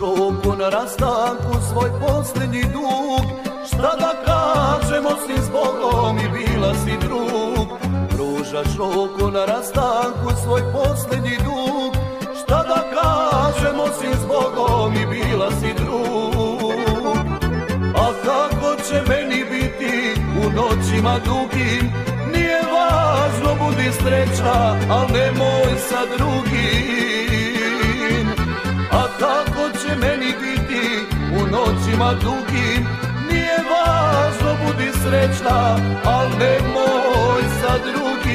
ruku na rastanku svoj posljednji dug. Šta da kažemo si s Bogom i bila si drug? Pružaš ruku na rastanku svoj posljednji dug. Šta da kažemo si s Bogom i bila si drug? A kako će meni biti u noćima dugim? Nije važno budi sreća, al nemoj sa drugim noćima dugim. Nije važno budi srećna, al nemoj sa drugim.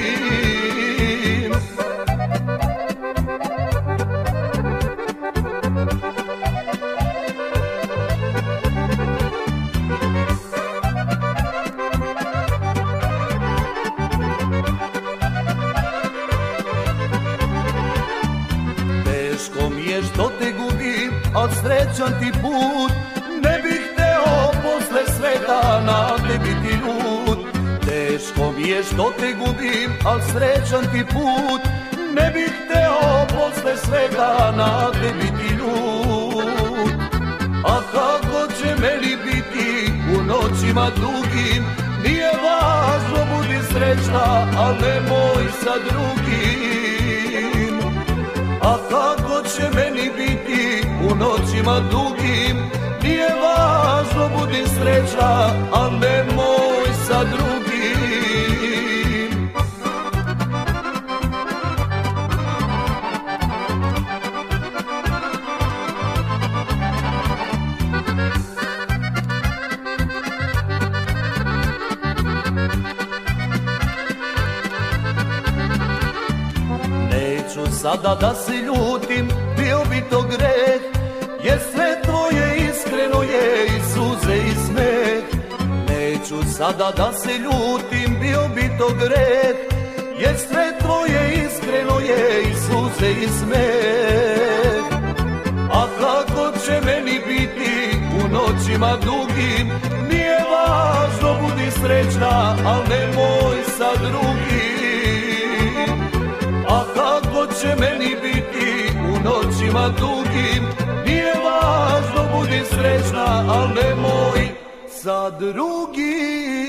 Teško mi te gubim, al srećan ti put Teško mi je što te gubim, al srećan ti put. Ne bih hteo posle svega na tebi ti ljud A kako će meni biti u noćima dugim? Nije važno budi srećna, al nemoj sa drugim. A kako će meni biti u noćima dugim? Nije važno budi sreća, a nemoj sada da se ljutim, bio bi to greh Jer sve tvoje iskreno je i suze i smeh. Neću sada da se ljutim, bio bi to greh Jer sve tvoje iskreno je i suze i smeh. A kako će meni biti u noćima dugim Nije važno budi srećna, al nemoj sa drugim će meni biti u noćima dugim. Nije važno budi srećna, al nemoj sa drugim